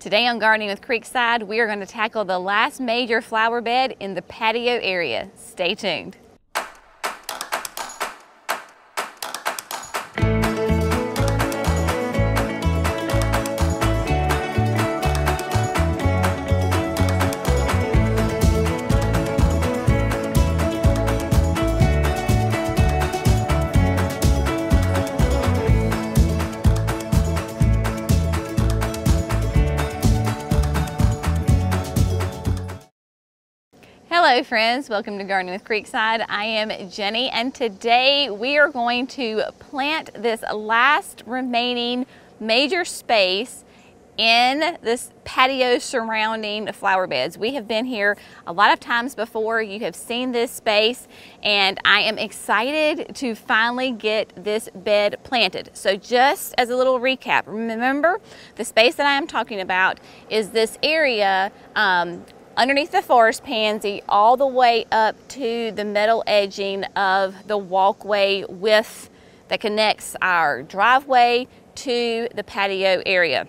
Today on Gardening with Creekside, we are going to tackle the last major flower bed in the patio area. Stay tuned. Hello friends, welcome to Gardening with Creekside. I am Jenny and today we are going to plant this last remaining major space in this patio surrounding the flower beds. We have been here a lot of times before. You have seen this space and I am excited to finally get this bed planted. So just as a little recap, remember the space that I am talking about is this area um, underneath the forest pansy all the way up to the metal edging of the walkway with that connects our driveway to the patio area.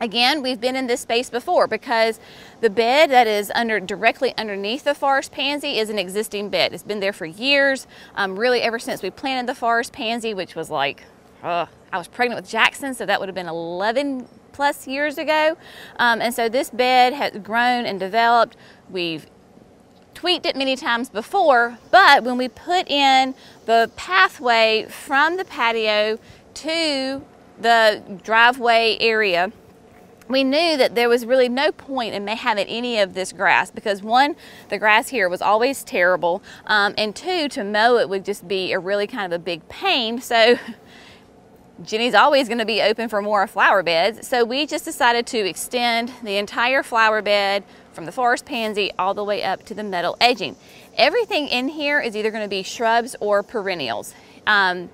Again, we've been in this space before because the bed that is under directly underneath the forest pansy is an existing bed. It's been there for years, um, really ever since we planted the forest pansy, which was like, uh, I was pregnant with Jackson, so that would have been 11 plus years ago. Um, and so this bed has grown and developed. We've tweaked it many times before, but when we put in the pathway from the patio to the driveway area, we knew that there was really no point in having any of this grass because one, the grass here was always terrible, um, and two, to mow it would just be a really kind of a big pain. So Jenny's always going to be open for more flower beds, so we just decided to extend the entire flower bed from the forest pansy all the way up to the metal edging. Everything in here is either going to be shrubs or perennials. Um,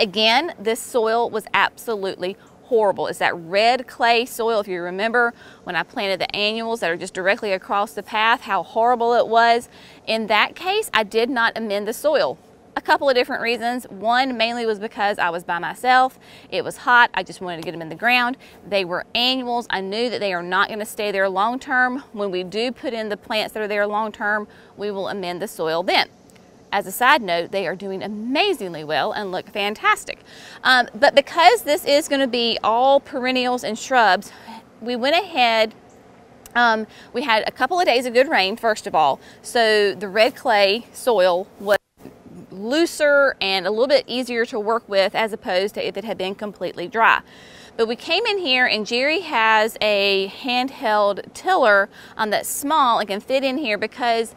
again, this soil was absolutely horrible. It's that red clay soil. If you remember when I planted the annuals that are just directly across the path, how horrible it was. In that case, I did not amend the soil a couple of different reasons. One mainly was because I was by myself. It was hot. I just wanted to get them in the ground. They were annuals. I knew that they are not going to stay there long term. When we do put in the plants that are there long term, we will amend the soil then. As a side note, they are doing amazingly well and look fantastic. Um, but because this is going to be all perennials and shrubs, we went ahead um, we had a couple of days of good rain, first of all, so the red clay soil was looser and a little bit easier to work with as opposed to if it had been completely dry. But we came in here and Jerry has a handheld tiller um, that's small and can fit in here because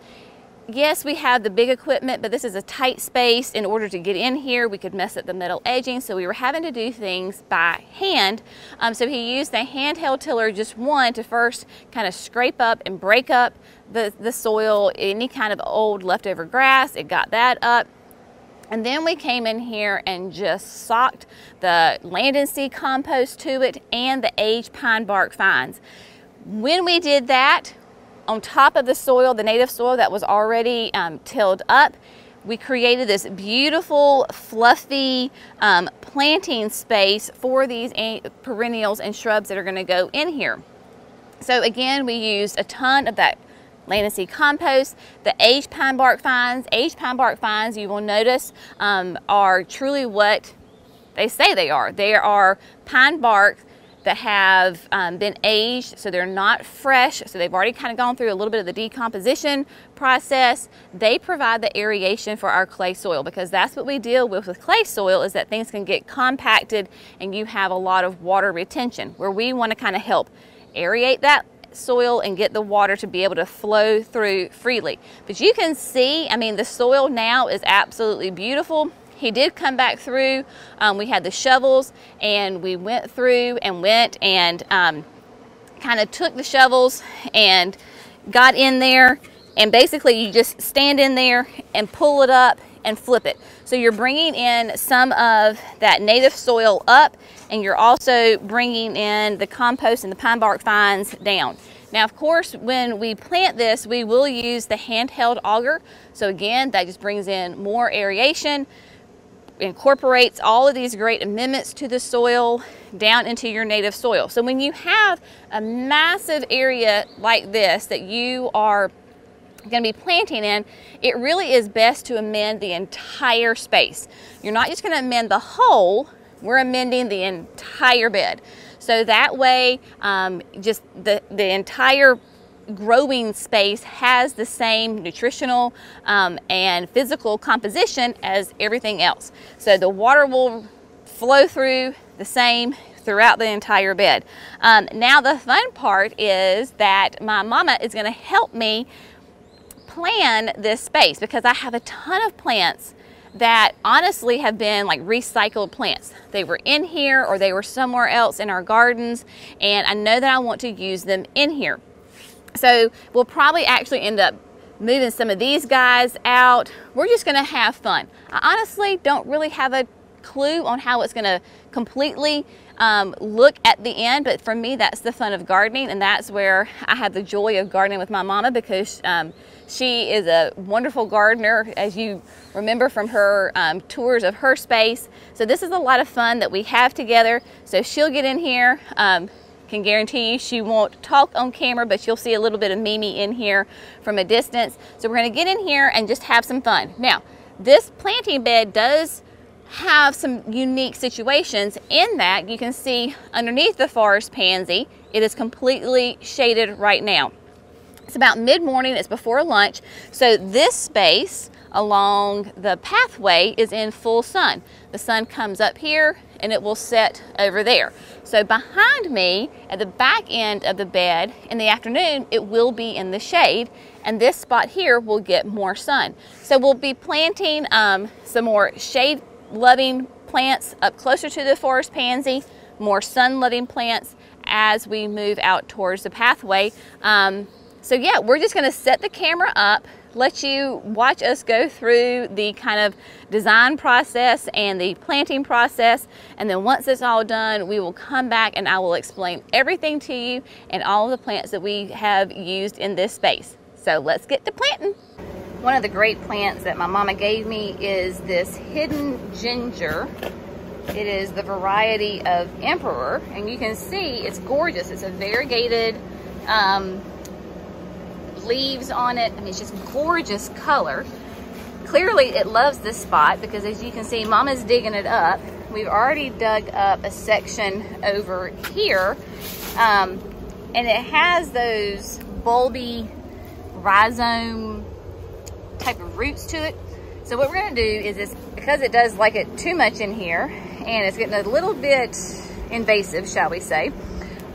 yes, we have the big equipment, but this is a tight space. In order to get in here, we could mess up the metal edging, so we were having to do things by hand. Um, so he used the handheld tiller, just one, to first kind of scrape up and break up the, the soil, any kind of old leftover grass. It got that up. And then we came in here and just socked the land and sea compost to it and the aged pine bark fines. When we did that, on top of the soil, the native soil that was already um, tilled up, we created this beautiful, fluffy um, planting space for these perennials and shrubs that are gonna go in here. So again, we used a ton of that sea compost. The aged pine bark fines, aged pine bark fines, you will notice, um, are truly what they say they are. They are pine bark that have um, been aged, so they're not fresh, so they've already kind of gone through a little bit of the decomposition process. They provide the aeration for our clay soil because that's what we deal with with clay soil is that things can get compacted and you have a lot of water retention where we want to kind of help aerate that soil and get the water to be able to flow through freely. But you can see, I mean, the soil now is absolutely beautiful. He did come back through. Um, we had the shovels and we went through and went and um, kind of took the shovels and got in there and basically you just stand in there and pull it up and flip it. So you're bringing in some of that native soil up and you're also bringing in the compost and the pine bark fines down. Now, of course, when we plant this, we will use the handheld auger. So again, that just brings in more aeration. incorporates all of these great amendments to the soil down into your native soil. So when you have a massive area like this that you are going to be planting in, it really is best to amend the entire space. You're not just going to amend the whole, we're amending the entire bed. So that way, um, just the, the entire growing space has the same nutritional um, and physical composition as everything else. So the water will flow through the same throughout the entire bed. Um, now the fun part is that my mama is going to help me plan this space because I have a ton of plants that honestly have been like recycled plants. They were in here or they were somewhere else in our gardens and I know that I want to use them in here. So we'll probably actually end up moving some of these guys out. We're just gonna have fun. I honestly don't really have a clue on how it's gonna completely um, look at the end, but for me, that's the fun of gardening, and that's where I have the joy of gardening with my mama because um, she is a wonderful gardener, as you remember from her um, tours of her space. So this is a lot of fun that we have together. So she'll get in here. Um, can guarantee you she won't talk on camera, but you'll see a little bit of Mimi in here from a distance. So we're gonna get in here and just have some fun. Now, this planting bed does have some unique situations in that you can see underneath the forest pansy, it is completely shaded right now. It's about mid-morning, it's before lunch. So this space along the pathway is in full sun. The sun comes up here and it will set over there. So behind me at the back end of the bed in the afternoon, it will be in the shade and this spot here will get more sun. So we'll be planting um, some more shade loving plants up closer to the forest pansy, more sun loving plants as we move out towards the pathway. Um, so yeah, we're just gonna set the camera up, let you watch us go through the kind of design process and the planting process. And then once it's all done, we will come back and I will explain everything to you and all of the plants that we have used in this space. So let's get to planting. One of the great plants that my mama gave me is this hidden ginger. It is the variety of emperor and you can see it's gorgeous. It's a variegated um, leaves on it. Mean, it's just gorgeous color. Clearly it loves this spot because as you can see, Mama's digging it up. We've already dug up a section over here. Um, and it has those bulby rhizome type of roots to it. So what we're gonna do is this, because it does like it too much in here and it's getting a little bit invasive, shall we say,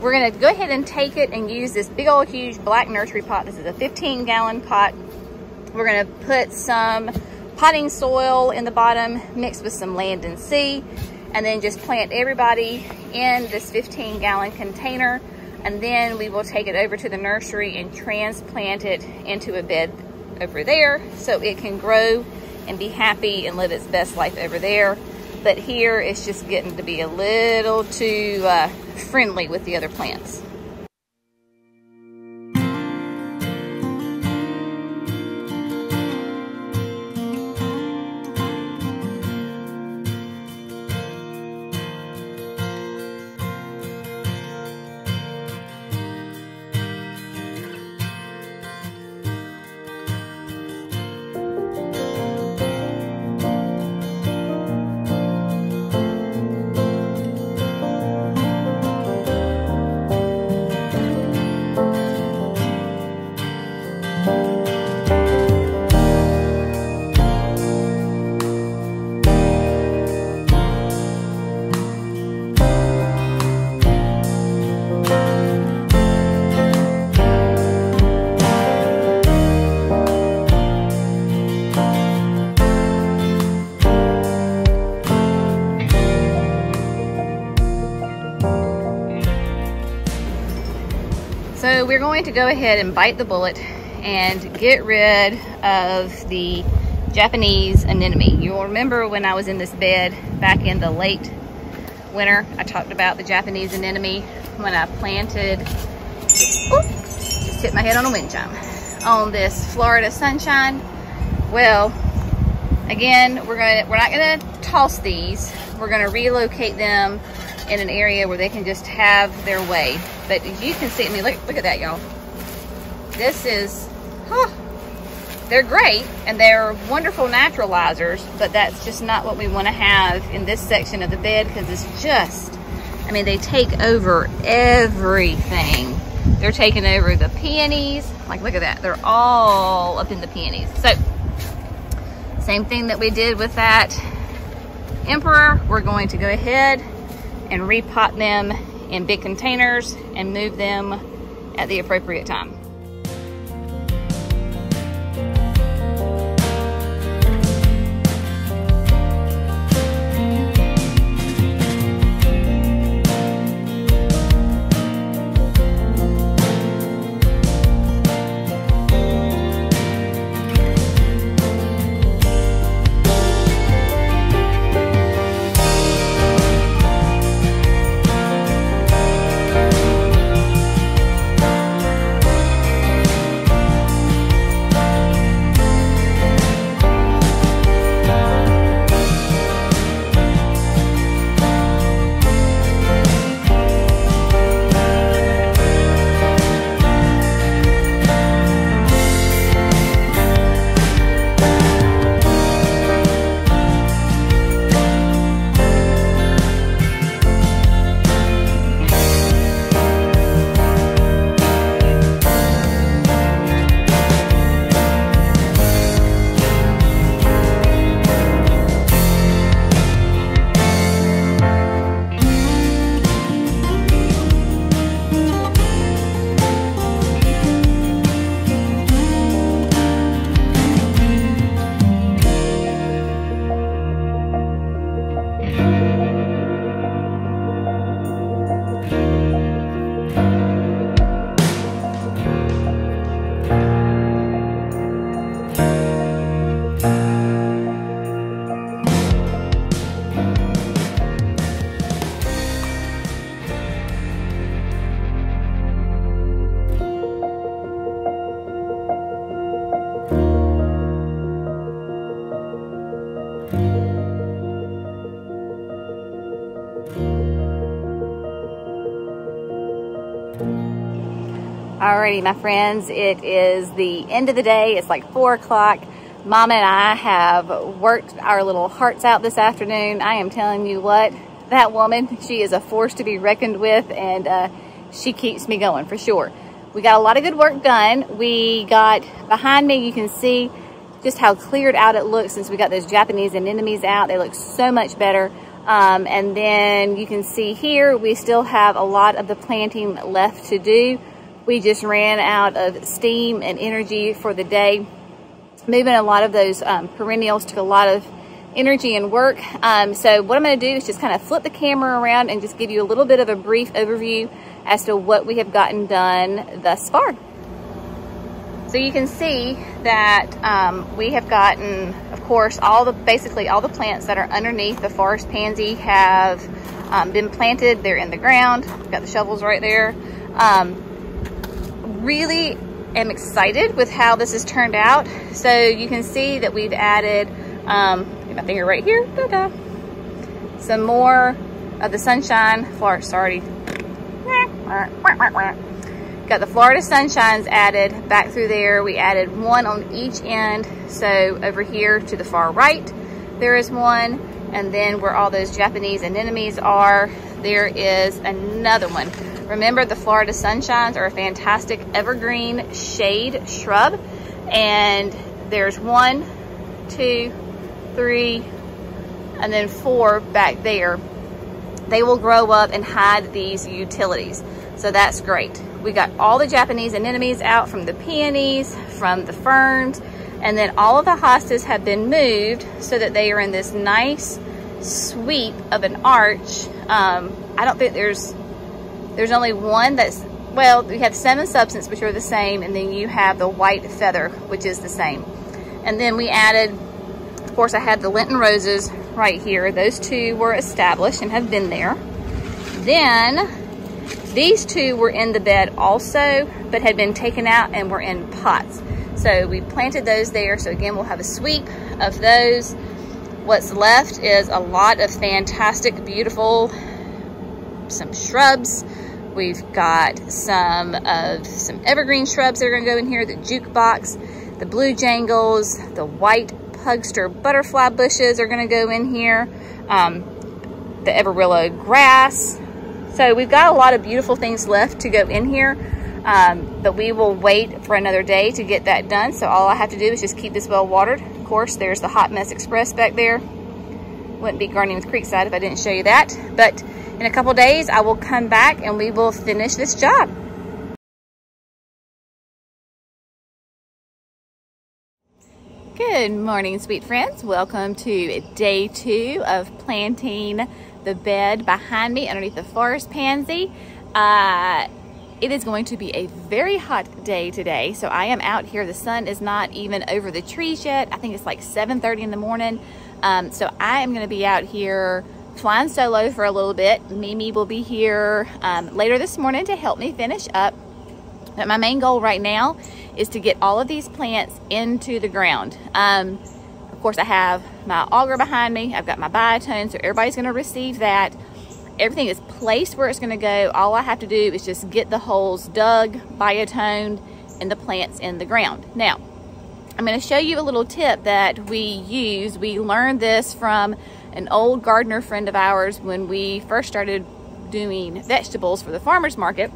we're gonna go ahead and take it and use this big old huge black nursery pot. This is a 15 gallon pot. We're gonna put some potting soil in the bottom mixed with some land and sea and then just plant everybody in this 15 gallon container and then we will take it over to the nursery and transplant it into a bed over there so it can grow and be happy and live its best life over there but here it's just getting to be a little too uh, friendly with the other plants. So we're going to go ahead and bite the bullet and get rid of the Japanese anemone. You'll remember when I was in this bed back in the late winter, I talked about the Japanese anemone when I planted, just hit my head on a wind chime, on this Florida sunshine. Well, Again, we're gonna we're not gonna toss these. We're gonna relocate them in an area where they can just have their way. But you can see, I mean, look, look at that, y'all. This is, huh, they're great and they're wonderful naturalizers, but that's just not what we want to have in this section of the bed because it's just, I mean, they take over everything. They're taking over the peonies. Like, look at that. They're all up in the peonies. So, same thing that we did with that emperor. We're going to go ahead and repot them in big containers and move them at the appropriate time. Alrighty, my friends, it is the end of the day. It's like four o'clock. Mama and I have worked our little hearts out this afternoon. I am telling you what, that woman, she is a force to be reckoned with and uh, she keeps me going for sure. We got a lot of good work done. We got, behind me, you can see just how cleared out it looks since we got those Japanese anemones out. They look so much better. Um, and then you can see here, we still have a lot of the planting left to do. We just ran out of steam and energy for the day. Moving a lot of those um, perennials took a lot of energy and work. Um, so what I'm going to do is just kind of flip the camera around and just give you a little bit of a brief overview as to what we have gotten done thus far. So you can see that um, we have gotten, of course, all the basically all the plants that are underneath the forest pansy have um, been planted. They're in the ground. Got the shovels right there. Um, really am excited with how this has turned out. So you can see that we've added, um, my finger right here, da -da, some more of the sunshine, Florida, sorry. Got the Florida Sunshines added back through there. We added one on each end. So over here to the far right, there is one. And then where all those Japanese anemones are, there is another one. Remember the Florida Sunshines are a fantastic evergreen shade shrub. And there's one, two, three, and then four back there. They will grow up and hide these utilities. So that's great. We got all the Japanese anemones out from the peonies, from the ferns, and then all of the hostas have been moved so that they are in this nice sweep of an arch. Um, I don't think there's there's only one that's, well, you have sum and substance, which are the same, and then you have the white feather, which is the same. And then we added, of course, I had the Lenten roses right here. Those two were established and have been there. Then these two were in the bed also, but had been taken out and were in pots. So we planted those there. So again, we'll have a sweep of those. What's left is a lot of fantastic, beautiful, some shrubs. We've got some of some evergreen shrubs that are gonna go in here, the jukebox, the blue jangles, the white pugster butterfly bushes are gonna go in here, um, the everillo grass. So we've got a lot of beautiful things left to go in here. Um, but we will wait for another day to get that done. So all I have to do is just keep this well watered. Of course, there's the Hot Mess Express back there. Wouldn't be gardening with Creekside if I didn't show you that. But in a couple days, I will come back and we will finish this job. Good morning, sweet friends. Welcome to day two of planting the bed behind me underneath the forest pansy. Uh, it is going to be a very hot day today. So I am out here. The sun is not even over the trees yet. I think it's like 7.30 in the morning. Um, so I am going to be out here flying solo for a little bit. Mimi will be here um, later this morning to help me finish up. But my main goal right now is to get all of these plants into the ground. Um, of course, I have my auger behind me. I've got my biotone, so everybody's going to receive that everything is placed where it's going to go. All I have to do is just get the holes dug, biotoned, and the plants in the ground. Now, I'm going to show you a little tip that we use. We learned this from an old gardener friend of ours when we first started doing vegetables for the farmer's market.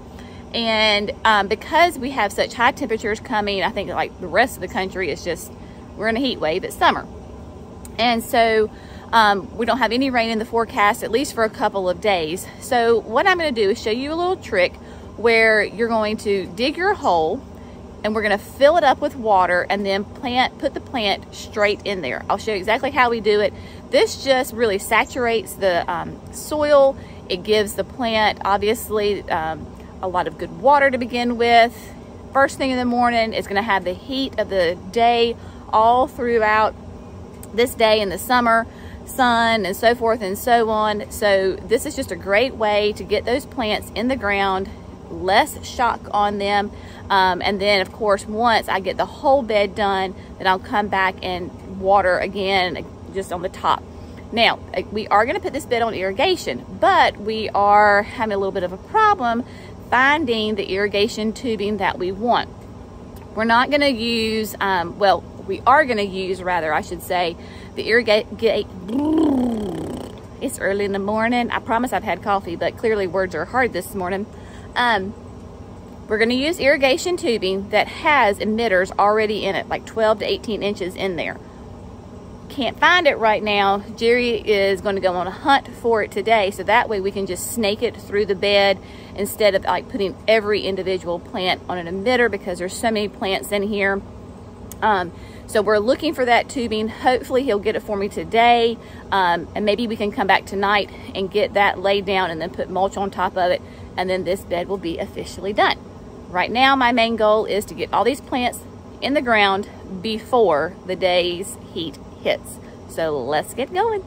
And um, because we have such high temperatures coming, I think like the rest of the country is just, we're in a heat wave, it's summer. And so um, we don't have any rain in the forecast, at least for a couple of days. So what I'm gonna do is show you a little trick where you're going to dig your hole and we're gonna fill it up with water and then plant, put the plant straight in there. I'll show you exactly how we do it. This just really saturates the um, soil. It gives the plant, obviously, um, a lot of good water to begin with. First thing in the morning, it's gonna have the heat of the day all throughout this day in the summer sun and so forth and so on. So this is just a great way to get those plants in the ground, less shock on them. Um, and then of course, once I get the whole bed done, then I'll come back and water again, just on the top. Now, uh, we are gonna put this bed on irrigation, but we are having a little bit of a problem finding the irrigation tubing that we want. We're not gonna use, um, well, we are gonna use rather, I should say, the irrigate, it's early in the morning. I promise I've had coffee, but clearly words are hard this morning. Um, we're gonna use irrigation tubing that has emitters already in it, like 12 to 18 inches in there. Can't find it right now. Jerry is gonna go on a hunt for it today, so that way we can just snake it through the bed instead of like putting every individual plant on an emitter because there's so many plants in here. Um, so we're looking for that tubing. Hopefully he'll get it for me today. Um, and maybe we can come back tonight and get that laid down and then put mulch on top of it. And then this bed will be officially done. Right now, my main goal is to get all these plants in the ground before the day's heat hits. So let's get going.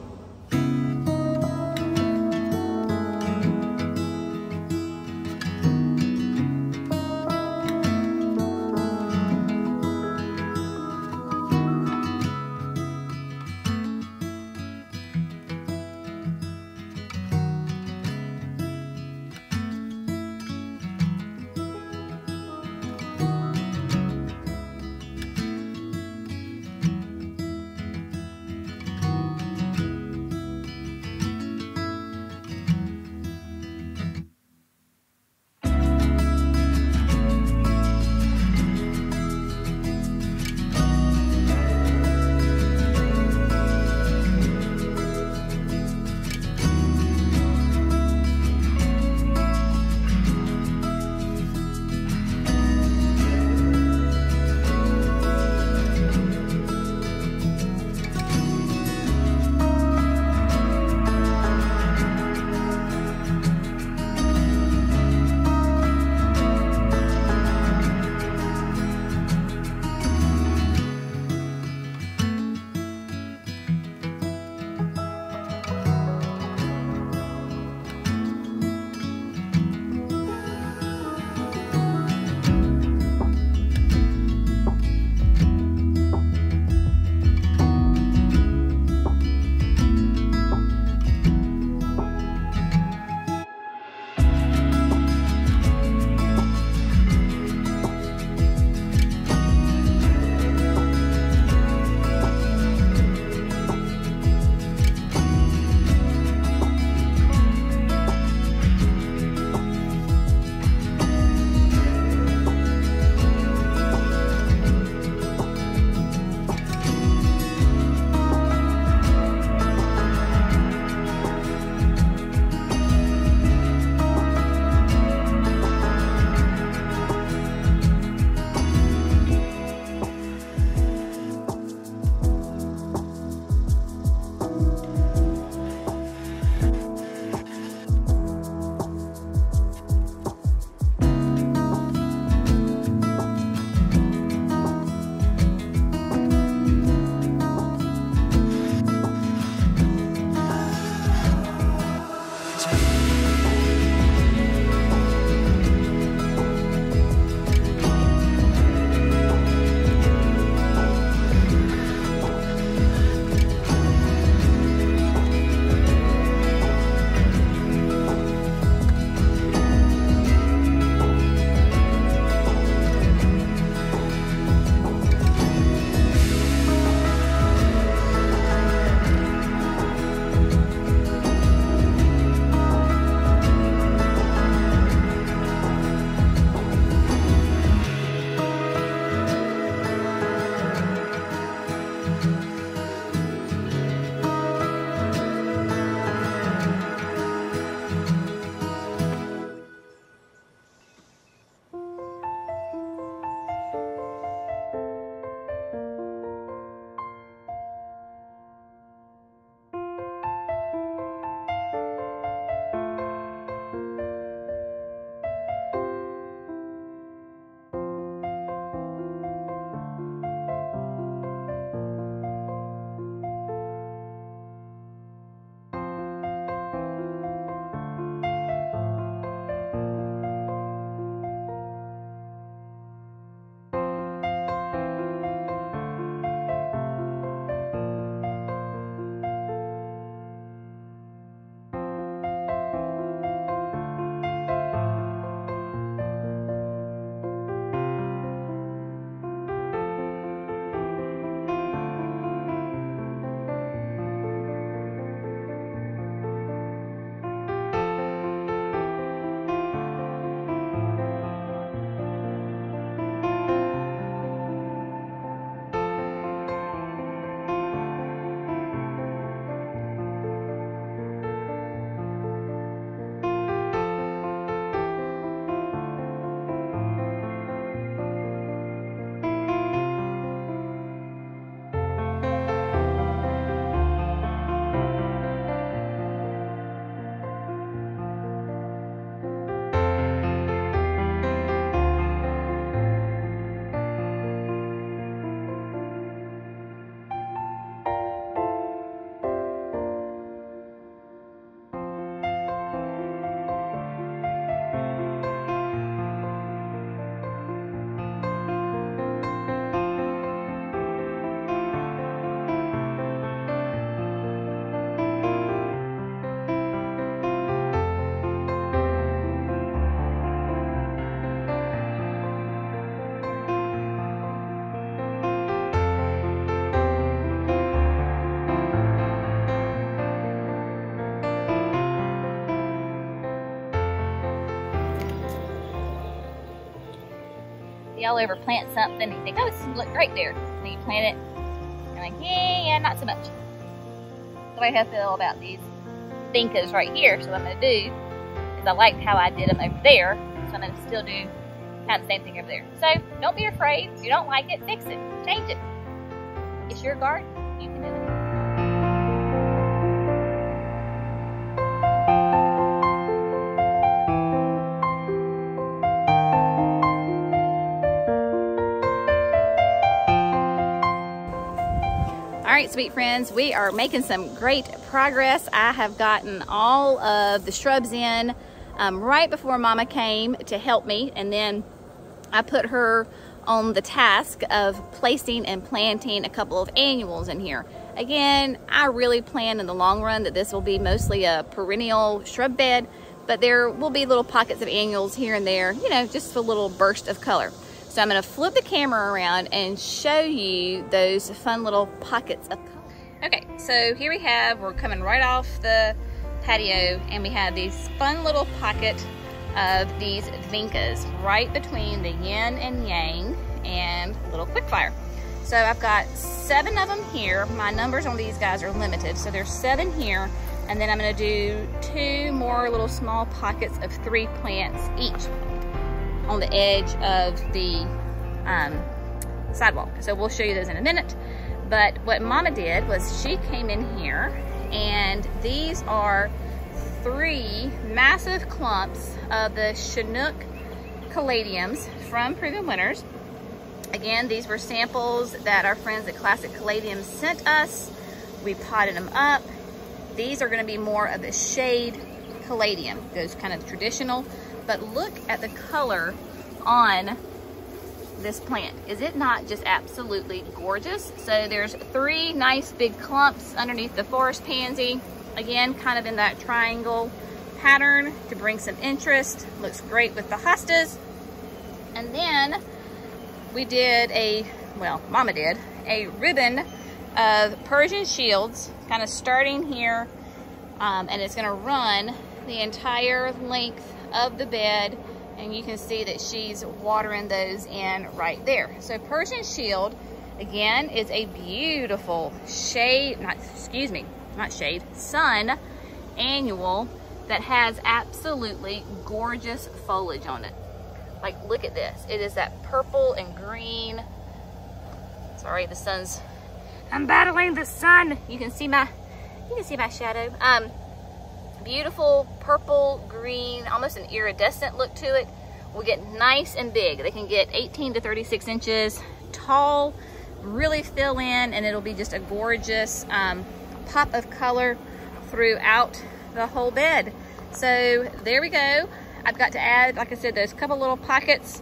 Y'all ever plant something and you think, oh, this would look great there. And then you plant it, and you're like, yeah, yeah, not so much. Way I feel about these vincas right here, so what I'm going to do is I liked how I did them over there, so I'm going to still do kind of the same thing over there. So don't be afraid. If you don't like it, fix it. Change it. It's your garden. You can do it. Sweet friends, we are making some great progress. I have gotten all of the shrubs in um, right before Mama came to help me, and then I put her on the task of placing and planting a couple of annuals in here. Again, I really plan in the long run that this will be mostly a perennial shrub bed, but there will be little pockets of annuals here and there, you know, just a little burst of color. So I'm gonna flip the camera around and show you those fun little pockets of color. Okay, so here we have, we're coming right off the patio and we have these fun little pocket of these vincas right between the yin and yang and little quickfire. So I've got seven of them here. My numbers on these guys are limited. So there's seven here. And then I'm gonna do two more little small pockets of three plants each on the edge of the um, sidewalk. So we'll show you those in a minute. But what Mama did was she came in here and these are three massive clumps of the Chinook caladiums from Proven Winners. Again, these were samples that our friends at Classic Caladiums sent us. We potted them up. These are gonna be more of a shade caladium, those kind of traditional but look at the color on this plant. Is it not just absolutely gorgeous? So there's three nice big clumps underneath the forest pansy. Again, kind of in that triangle pattern to bring some interest. Looks great with the hostas. And then we did a, well, Mama did, a ribbon of Persian shields, kind of starting here, um, and it's gonna run the entire length of the bed and you can see that she's watering those in right there. So Persian Shield, again, is a beautiful shade, not, excuse me, not shade, sun annual that has absolutely gorgeous foliage on it. Like, look at this. It is that purple and green. Sorry, the sun's, I'm battling the sun. You can see my, you can see my shadow. Um, beautiful purple, green, almost an iridescent look to it. Will get nice and big. They can get 18 to 36 inches tall, really fill in, and it'll be just a gorgeous um, pop of color throughout the whole bed. So there we go. I've got to add, like I said, those couple little pockets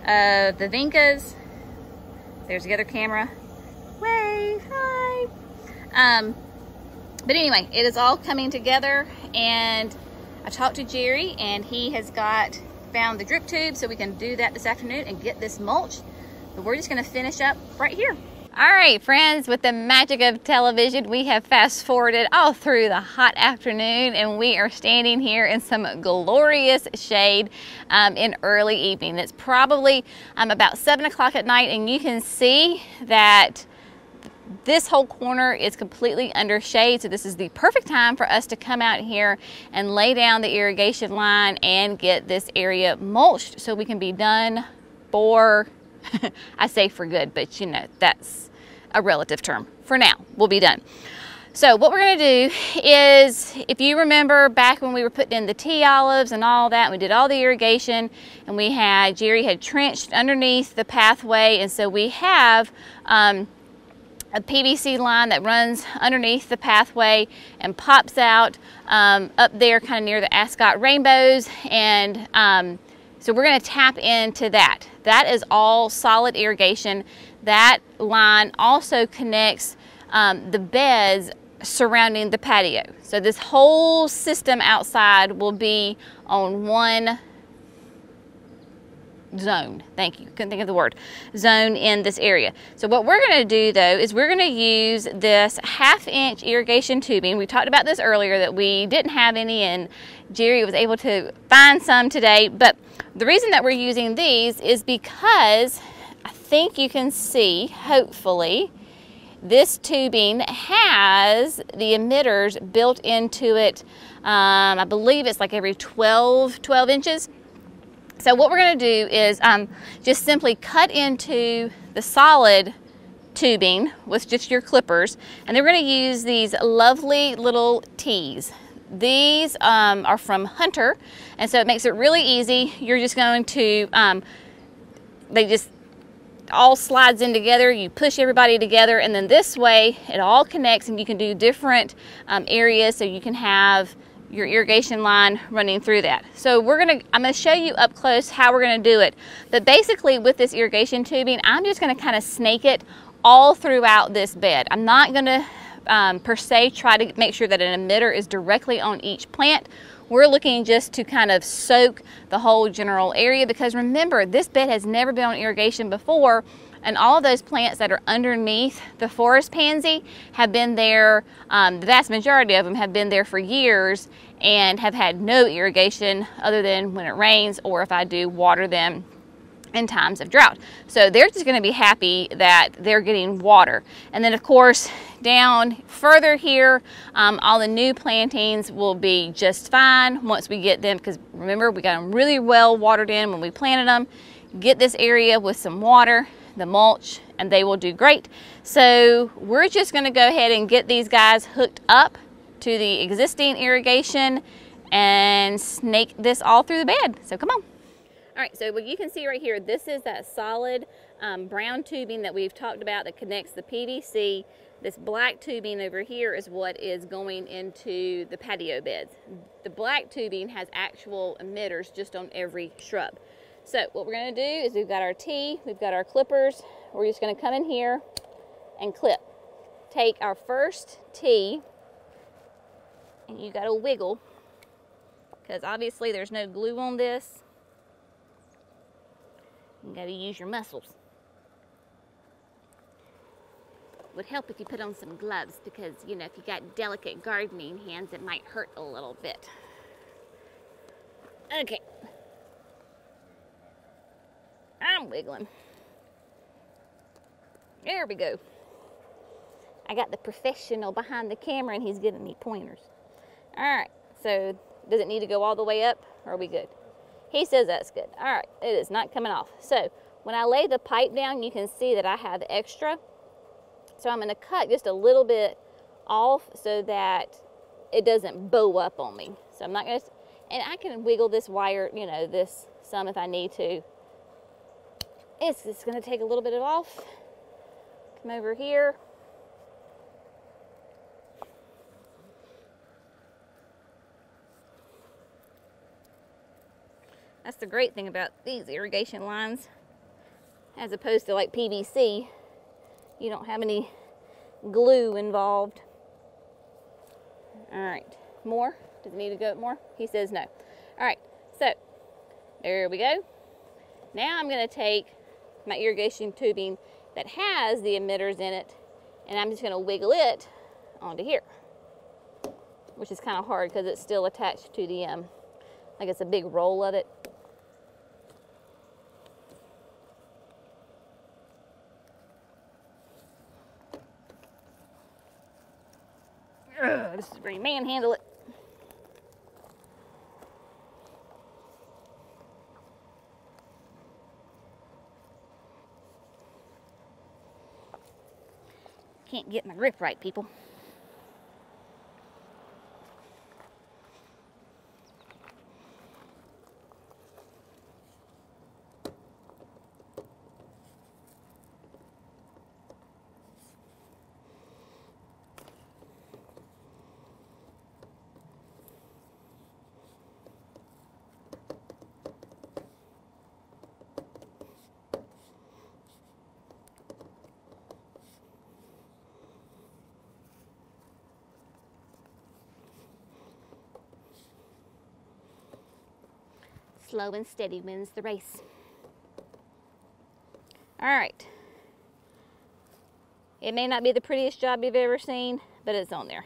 of the vincas. There's the other camera. Wave, hi. Um, but anyway, it is all coming together and I talked to Jerry and he has got found the drip tube so we can do that this afternoon and get this mulch. But we're just gonna finish up right here. All right, friends, with the magic of television, we have fast forwarded all through the hot afternoon and we are standing here in some glorious shade um, in early evening. It's probably um, about seven o'clock at night and you can see that this whole corner is completely under shade, so this is the perfect time for us to come out here and lay down the irrigation line and get this area mulched so we can be done for, I say for good, but you know, that's a relative term. For now, we'll be done. So what we're gonna do is, if you remember back when we were putting in the tea olives and all that, we did all the irrigation and we had, Jerry had trenched underneath the pathway and so we have um, a PVC line that runs underneath the pathway and pops out um, up there kind of near the Ascot rainbows and um, so we're going to tap into that. That is all solid irrigation. That line also connects um, the beds surrounding the patio. So this whole system outside will be on one zone. Thank you. Couldn't think of the word. Zone in this area. So what we're going to do though is we're going to use this half inch irrigation tubing. We talked about this earlier that we didn't have any and Jerry was able to find some today. But The reason that we're using these is because I think you can see, hopefully, this tubing has the emitters built into it. Um, I believe it's like every 12, 12 inches. So what we're going to do is um, just simply cut into the solid tubing with just your clippers and then we're going to use these lovely little tees. These um, are from Hunter and so it makes it really easy. You're just going to, um, they just all slides in together, you push everybody together, and then this way it all connects and you can do different um, areas so you can have your irrigation line running through that. So we're gonna, I'm gonna show you up close how we're gonna do it. But basically with this irrigation tubing, I'm just gonna kind of snake it all throughout this bed. I'm not gonna um, per se try to make sure that an emitter is directly on each plant. We're looking just to kind of soak the whole general area because remember, this bed has never been on irrigation before and all those plants that are underneath the forest pansy have been there, um, the vast majority of them have been there for years and have had no irrigation other than when it rains or if I do water them in times of drought. So they're just going to be happy that they're getting water. And then of course down further here, um, all the new plantings will be just fine once we get them because remember we got them really well watered in when we planted them. Get this area with some water, the mulch, and they will do great. So we're just going to go ahead and get these guys hooked up to the existing irrigation and snake this all through the bed. So come on. All right, so what you can see right here, this is that solid um, brown tubing that we've talked about that connects the PVC. This black tubing over here is what is going into the patio beds. The black tubing has actual emitters just on every shrub. So what we're gonna do is we've got our T, we've got our clippers. We're just gonna come in here and clip. Take our first T, and you gotta wiggle, because obviously there's no glue on this. You gotta use your muscles. Would help if you put on some gloves because, you know, if you got delicate gardening hands, it might hurt a little bit. Okay. I'm wiggling. There we go. I got the professional behind the camera and he's giving me pointers. All right, so does it need to go all the way up or are we good? He says that's good. All right, it is not coming off. So when I lay the pipe down, you can see that I have extra. So I'm gonna cut just a little bit off so that it doesn't bow up on me. So I'm not gonna, and I can wiggle this wire, you know, this some if I need to. It's just gonna take a little bit of off. Come over here. That's the great thing about these irrigation lines. As opposed to like PVC, you don't have any glue involved. All right, more? Does it need to go more? He says no. All right, so there we go. Now I'm gonna take my irrigation tubing that has the emitters in it and I'm just gonna wiggle it onto here, which is kind of hard because it's still attached to the, um, like it's a big roll of it. Ugh, this is where you manhandle it. Can't get my grip right, people. Slow and steady wins the race. All right. It may not be the prettiest job you've ever seen, but it's on there.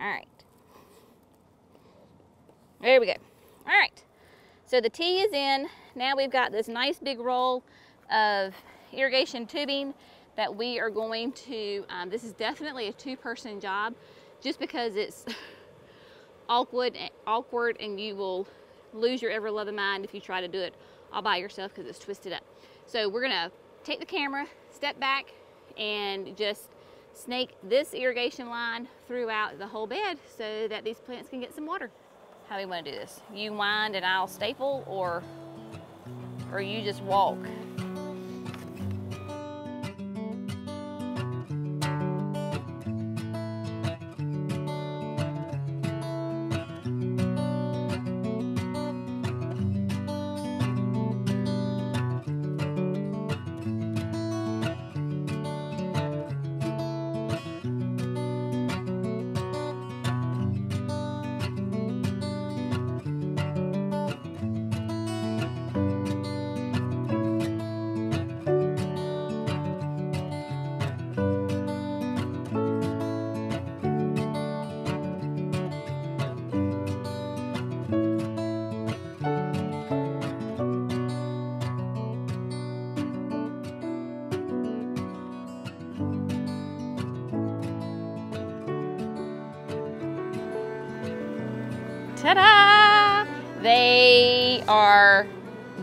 All right. There we go. All right. So the T is in. Now we've got this nice big roll of irrigation tubing that we are going to, um, this is definitely a two person job just because it's awkward, awkward and you will lose your ever loving mind if you try to do it all by yourself because it's twisted up. So we're gonna take the camera, step back, and just snake this irrigation line throughout the whole bed so that these plants can get some water. How do you wanna do this? You wind and I'll staple or, or you just walk? Ta-da! They are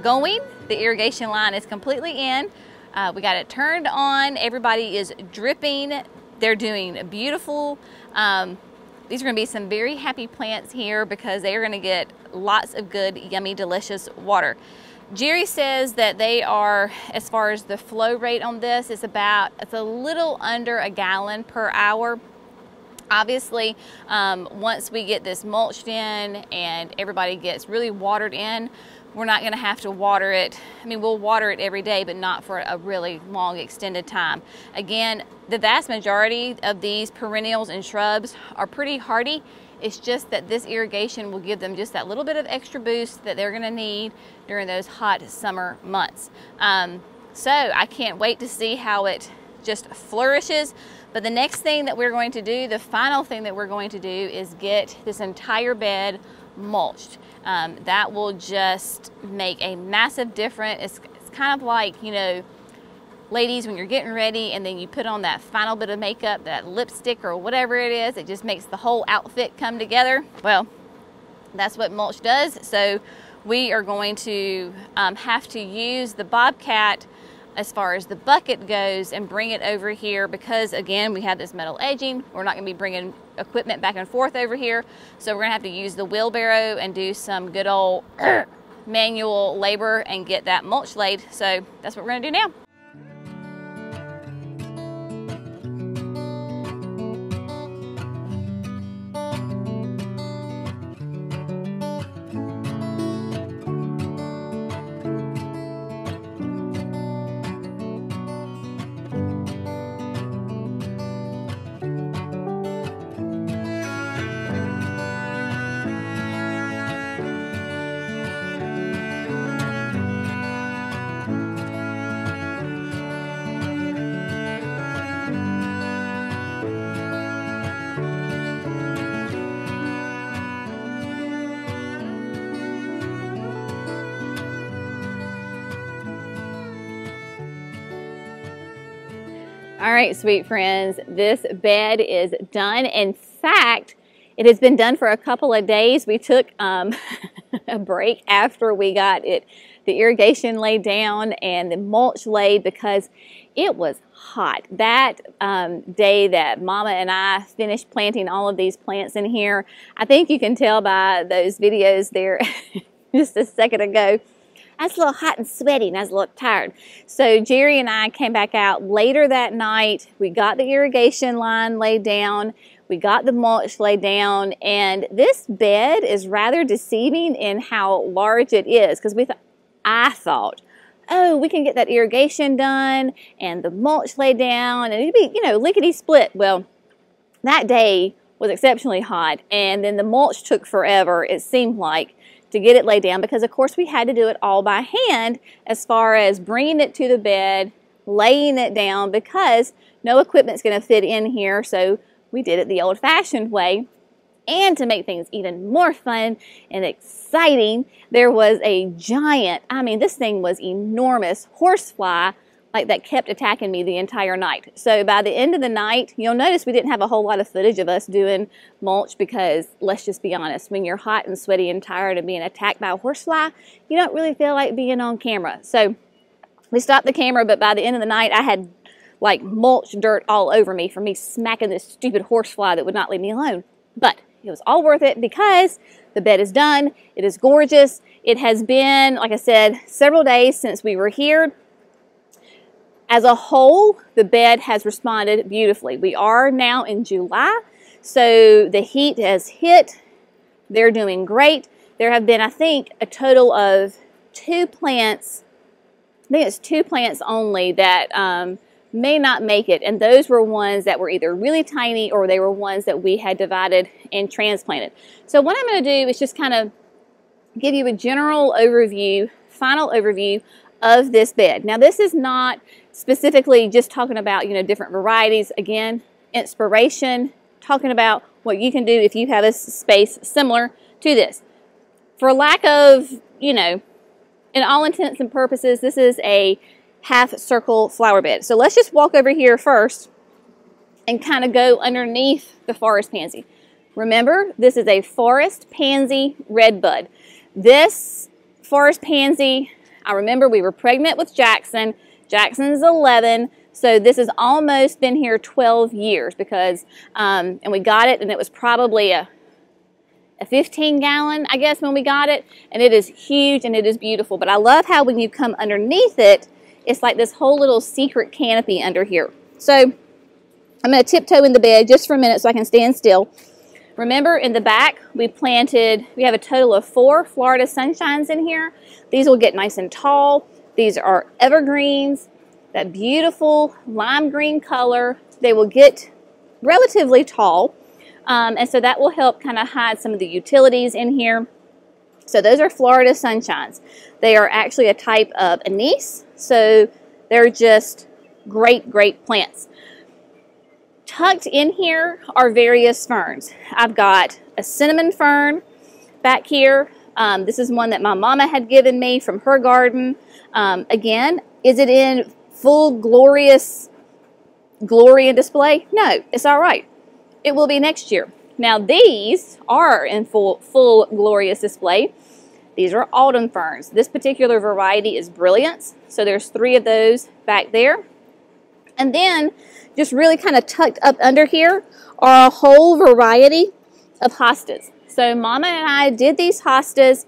going. The irrigation line is completely in. Uh, we got it turned on. Everybody is dripping. They're doing beautiful. Um, these are gonna be some very happy plants here because they are gonna get lots of good, yummy, delicious water. Jerry says that they are, as far as the flow rate on this, it's about, it's a little under a gallon per hour. Obviously, um, once we get this mulched in and everybody gets really watered in, we're not gonna have to water it. I mean, we'll water it every day, but not for a really long extended time. Again, the vast majority of these perennials and shrubs are pretty hardy. It's just that this irrigation will give them just that little bit of extra boost that they're gonna need during those hot summer months. Um, so I can't wait to see how it just flourishes. But the next thing that we're going to do, the final thing that we're going to do is get this entire bed mulched. Um, that will just make a massive difference. It's, it's kind of like, you know, ladies, when you're getting ready and then you put on that final bit of makeup, that lipstick or whatever it is, it just makes the whole outfit come together. Well, that's what mulch does. So we are going to um, have to use the Bobcat as far as the bucket goes and bring it over here because again we have this metal edging. We're not going to be bringing equipment back and forth over here. So we're to have to use the wheelbarrow and do some good old manual labor and get that mulch laid. So that's what we're to do now right, sweet friends, this bed is done. In fact, it has been done for a couple of days. We took um, a break after we got it, the irrigation laid down and the mulch laid because it was hot. That um, day that Mama and I finished planting all of these plants in here, I think you can tell by those videos there just a second ago, I was a little hot and sweaty and I was a little tired. So Jerry and I came back out later that night. We got the irrigation line laid down. We got the mulch laid down and this bed is rather deceiving in how large it is because we thought, I thought, oh, we can get that irrigation done and the mulch laid down and it'd be, you know, lickety split. Well, that day was exceptionally hot and then the mulch took forever, it seemed like to get it laid down because of course we had to do it all by hand as far as bringing it to the bed, laying it down because no equipment's going to fit in here. So we did it the old fashioned way. And to make things even more fun and exciting, there was a giant, I mean, this thing was enormous, horsefly like that kept attacking me the entire night. So by the end of the night, you'll notice we didn't have a whole lot of footage of us doing mulch because let's just be honest, when you're hot and sweaty and tired and being attacked by a horsefly, you don't really feel like being on camera. So we stopped the camera, but by the end of the night, I had like mulch dirt all over me from me smacking this stupid horsefly that would not leave me alone. But it was all worth it because the bed is done. It is gorgeous. It has been, like I said, several days since we were here. As a whole, the bed has responded beautifully. We are now in July, so the heat has hit. They're doing great. There have been, I think, a total of two plants. I think it's two plants only that um, may not make it, and those were ones that were either really tiny or they were ones that we had divided and transplanted. So what I'm going to do is just kind of give you a general overview, final overview of this bed. Now this is not specifically just talking about, you know, different varieties. Again, inspiration, talking about what you can do if you have a space similar to this. For lack of, you know, in all intents and purposes, this is a half circle flower bed. So let's just walk over here first and kind of go underneath the forest pansy. Remember, this is a forest pansy red bud. This forest pansy, I remember we were pregnant with Jackson Jackson's 11. So this has almost been here 12 years because, um, and we got it and it was probably a, a 15 gallon, I guess, when we got it. And it is huge and it is beautiful. But I love how when you come underneath it, it's like this whole little secret canopy under here. So I'm going to tiptoe in the bed just for a minute so I can stand still. Remember in the back, we planted, we have a total of four Florida Sunshines in here. These will get nice and tall. These are evergreens, that beautiful lime green color. They will get relatively tall, um, and so that will help kind of hide some of the utilities in here. So those are Florida Sunshines. They are actually a type of anise, so they're just great, great plants. Tucked in here are various ferns. I've got a cinnamon fern back here. Um, this is one that my mama had given me from her garden. Um, again, is it in full glorious glory and display? No, it's all right. It will be next year. Now these are in full, full glorious display. These are autumn ferns. This particular variety is Brilliance. So there's three of those back there. And then just really kind of tucked up under here are a whole variety of hostas. So Mama and I did these hostas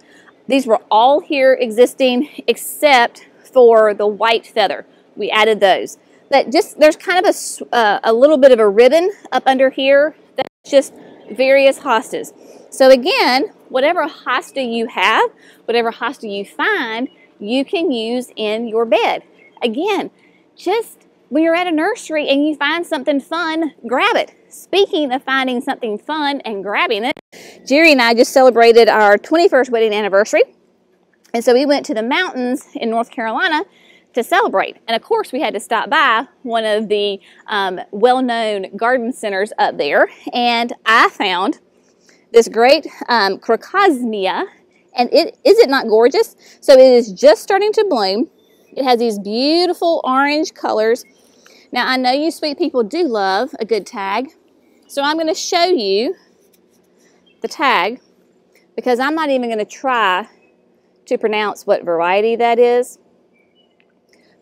these were all here existing except for the white feather. We added those. But just there's kind of a, uh, a little bit of a ribbon up under here that's just various hostas. So again, whatever hosta you have, whatever hosta you find, you can use in your bed. Again, just when you're at a nursery and you find something fun, grab it. Speaking of finding something fun and grabbing it, Jerry and I just celebrated our 21st wedding anniversary. And so we went to the mountains in North Carolina to celebrate. And of course, we had to stop by one of the um, well-known garden centers up there. And I found this great um, crocosmia. And it is it not gorgeous? So it is just starting to bloom. It has these beautiful orange colors. Now, I know you sweet people do love a good tag. So I'm going to show you the tag because I'm not even going to try to pronounce what variety that is.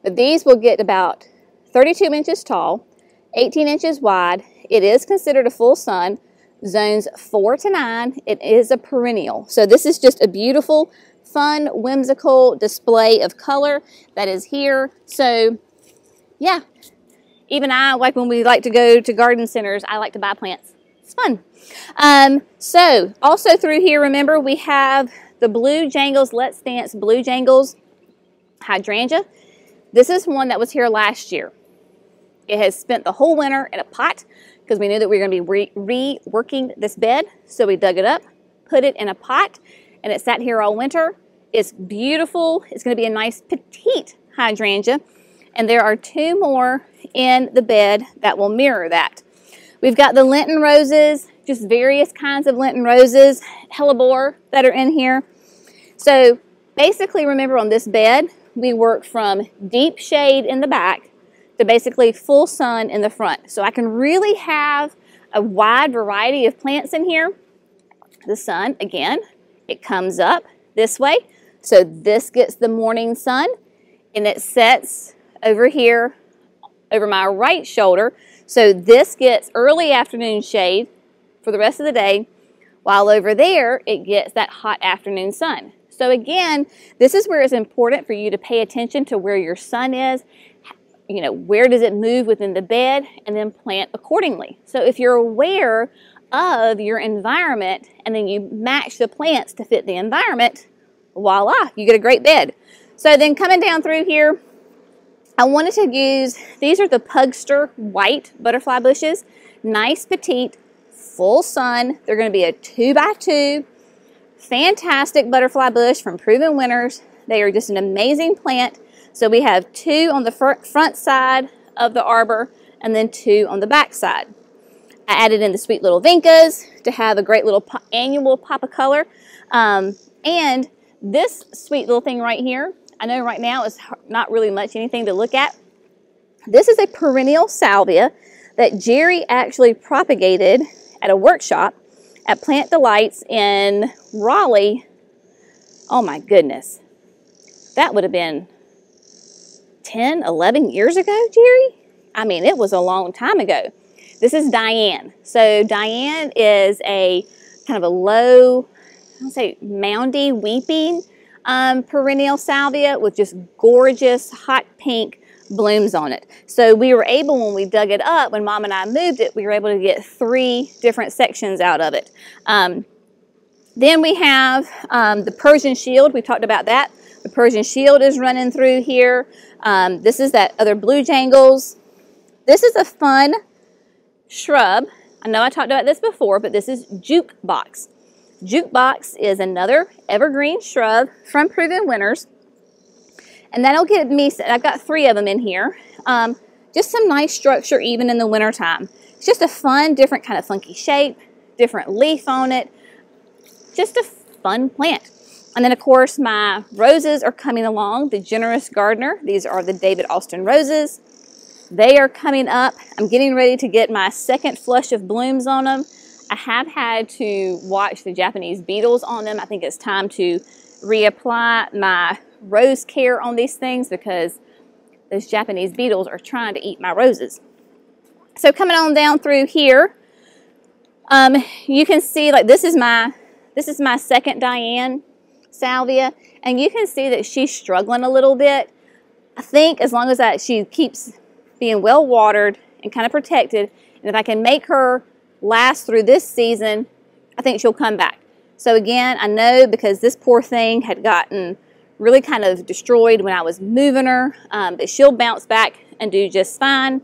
But these will get about 32 inches tall, 18 inches wide. It is considered a full sun. Zones 4 to 9. It is a perennial. So this is just a beautiful, fun, whimsical display of color that is here. So yeah, even I, like when we like to go to garden centers, I like to buy plants. It's fun. Um, so also through here, remember we have the Blue Jangles Let's Dance Blue Jangles hydrangea. This is one that was here last year. It has spent the whole winter in a pot because we knew that we were going to be reworking this bed. So we dug it up, put it in a pot, and it sat here all winter. It's beautiful. It's going to be a nice petite hydrangea. And there are two more in the bed that will mirror that. We've got the Lenten roses just various kinds of Lenten roses, hellebore that are in here. So basically remember on this bed, we work from deep shade in the back to basically full sun in the front. So I can really have a wide variety of plants in here. The sun, again, it comes up this way. So this gets the morning sun and it sets over here over my right shoulder. So this gets early afternoon shade for the rest of the day, while over there it gets that hot afternoon sun. So again, this is where it's important for you to pay attention to where your sun is, you know, where does it move within the bed, and then plant accordingly. So if you're aware of your environment and then you match the plants to fit the environment, voila, you get a great bed. So then coming down through here, I wanted to use, these are the Pugster white butterfly bushes. Nice, petite, full sun. They're going to be a two by two fantastic butterfly bush from Proven Winners. They are just an amazing plant. So we have two on the front side of the arbor and then two on the back side. I added in the sweet little vincas to have a great little annual pop of color. Um, and this sweet little thing right here, I know right now is not really much anything to look at. This is a perennial salvia that Jerry actually propagated at a workshop at Plant Delights in Raleigh. Oh my goodness. That would have been 10, 11 years ago, Jerry? I mean, it was a long time ago. This is Diane. So Diane is a kind of a low, I'll say moundy, weeping um, perennial salvia with just gorgeous hot pink blooms on it. So we were able, when we dug it up, when mom and I moved it, we were able to get three different sections out of it. Um, then we have um, the Persian shield. We talked about that. The Persian shield is running through here. Um, this is that other blue jangles. This is a fun shrub. I know I talked about this before, but this is jukebox. Jukebox is another evergreen shrub from Proven Winners. And that'll give me, I've got three of them in here. Um, just some nice structure even in the wintertime. It's just a fun, different kind of funky shape, different leaf on it. Just a fun plant. And then of course my roses are coming along, the Generous Gardener. These are the David Austin roses. They are coming up. I'm getting ready to get my second flush of blooms on them. I have had to watch the Japanese beetles on them. I think it's time to reapply my rose care on these things because those Japanese beetles are trying to eat my roses. So coming on down through here, um, you can see like this is my this is my second Diane salvia, and you can see that she's struggling a little bit. I think as long as that she keeps being well watered and kind of protected, and if I can make her last through this season, I think she'll come back. So again, I know because this poor thing had gotten really kind of destroyed when I was moving her, um, but she'll bounce back and do just fine.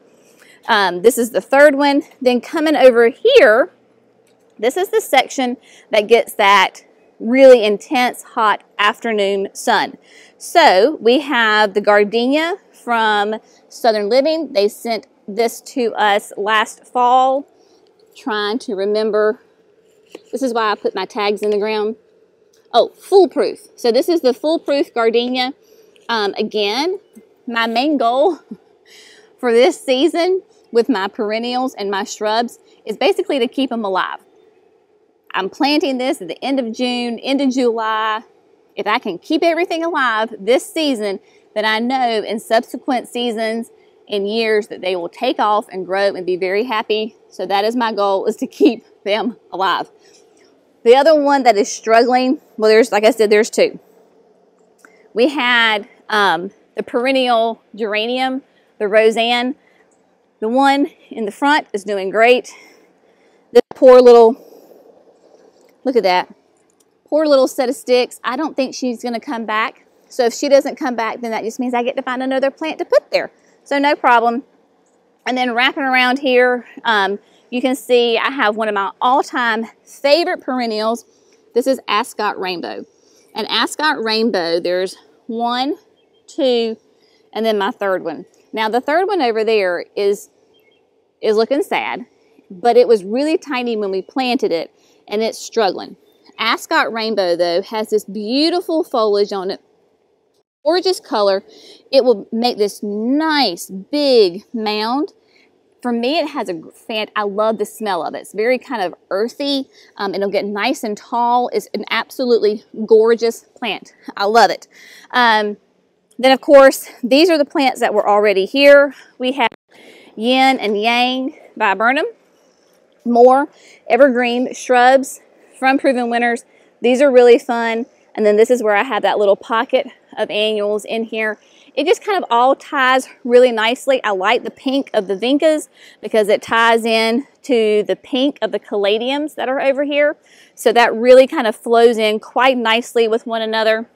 Um, this is the third one. Then coming over here, this is the section that gets that really intense hot afternoon sun. So we have the gardenia from Southern Living. They sent this to us last fall, trying to remember. This is why I put my tags in the ground. Oh, foolproof. So this is the foolproof gardenia. Um, again, my main goal for this season with my perennials and my shrubs is basically to keep them alive. I'm planting this at the end of June, end of July. If I can keep everything alive this season, then I know in subsequent seasons and years that they will take off and grow and be very happy. So that is my goal is to keep them alive. The other one that is struggling, well, there's, like I said, there's two. We had um, the perennial geranium, the Rozanne. The one in the front is doing great. This poor little, look at that. Poor little set of sticks. I don't think she's going to come back. So if she doesn't come back, then that just means I get to find another plant to put there. So no problem. And then wrapping around here, um, you can see I have one of my all-time favorite perennials. This is Ascot Rainbow. And Ascot Rainbow, there's one, two, and then my third one. Now the third one over there is, is looking sad, but it was really tiny when we planted it and it's struggling. Ascot Rainbow, though, has this beautiful foliage on it. Gorgeous color. It will make this nice big mound. For me, it has a fan. I love the smell of it. It's very kind of earthy. Um, it'll get nice and tall. It's an absolutely gorgeous plant. I love it. Um, then, of course, these are the plants that were already here. We have Yin and Yang viburnum, more evergreen shrubs from Proven Winners. These are really fun. And then this is where I have that little pocket of annuals in here. It just kind of all ties really nicely. I like the pink of the vincas because it ties in to the pink of the caladiums that are over here. So that really kind of flows in quite nicely with one another.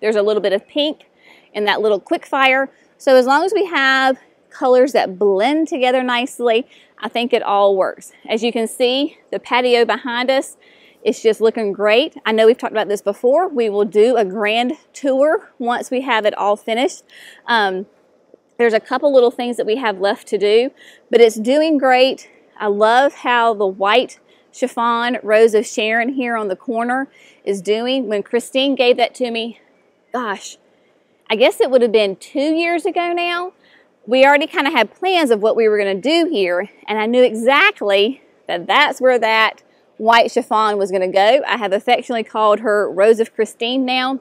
There's a little bit of pink in that little quick fire. So as long as we have colors that blend together nicely, I think it all works. As you can see, the patio behind us is just looking great. I know we've talked about this before. We will do a grand tour once we have it all finished. Um, there's a couple little things that we have left to do, but it's doing great. I love how the white chiffon Rose of Sharon here on the corner is doing. When Christine gave that to me, gosh, I guess it would have been two years ago now we already kind of had plans of what we were going to do here, and I knew exactly that that's where that white chiffon was going to go. I have affectionately called her Rose of Christine now,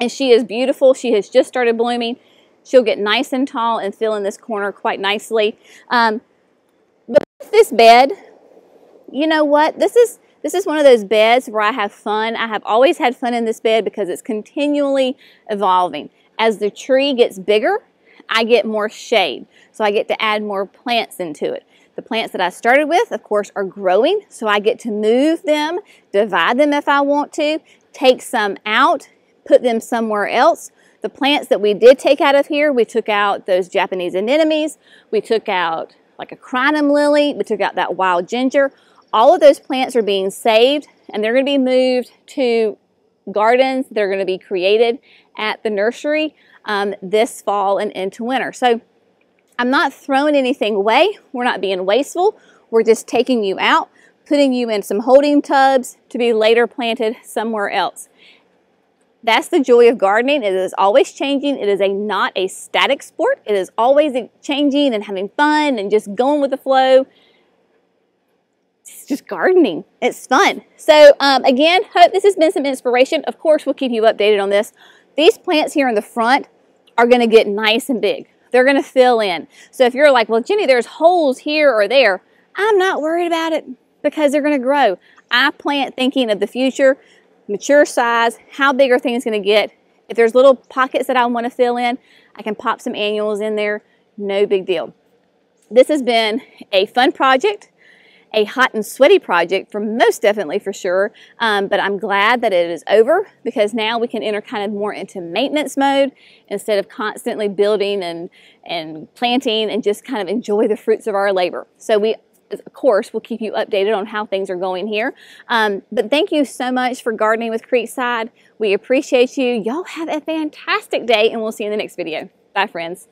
and she is beautiful. She has just started blooming. She'll get nice and tall and fill in this corner quite nicely. Um, but this bed, you know what? This is this is one of those beds where I have fun. I have always had fun in this bed because it's continually evolving. As the tree gets bigger, I get more shade. So I get to add more plants into it. The plants that I started with, of course, are growing, so I get to move them, divide them if I want to, take some out, put them somewhere else. The plants that we did take out of here, we took out those Japanese anemones, we took out like a crinum lily, we took out that wild ginger. All of those plants are being saved and they're going to be moved to gardens. They're going to be created at the nursery um, this fall and into winter. So I'm not throwing anything away. We're not being wasteful. We're just taking you out, putting you in some holding tubs to be later planted somewhere else. That's the joy of gardening. It is always changing. It is a not a static sport. It is always changing and having fun and just going with the flow. It's just gardening. It's fun. So um, again, hope this has been some inspiration. Of course, we'll keep you updated on this. These plants here in the front, are going to get nice and big. They're going to fill in. So if you're like, well, Jenny, there's holes here or there, I'm not worried about it because they're going to grow. I plant thinking of the future, mature size, how big are things going to get. If there's little pockets that I want to fill in, I can pop some annuals in there. No big deal. This has been a fun project a hot and sweaty project for most definitely for sure, um, but I'm glad that it is over because now we can enter kind of more into maintenance mode instead of constantly building and, and planting and just kind of enjoy the fruits of our labor. So we of course, we'll keep you updated on how things are going here. Um, but thank you so much for gardening with Creekside. We appreciate you. Y'all have a fantastic day, and we'll see you in the next video. Bye, friends.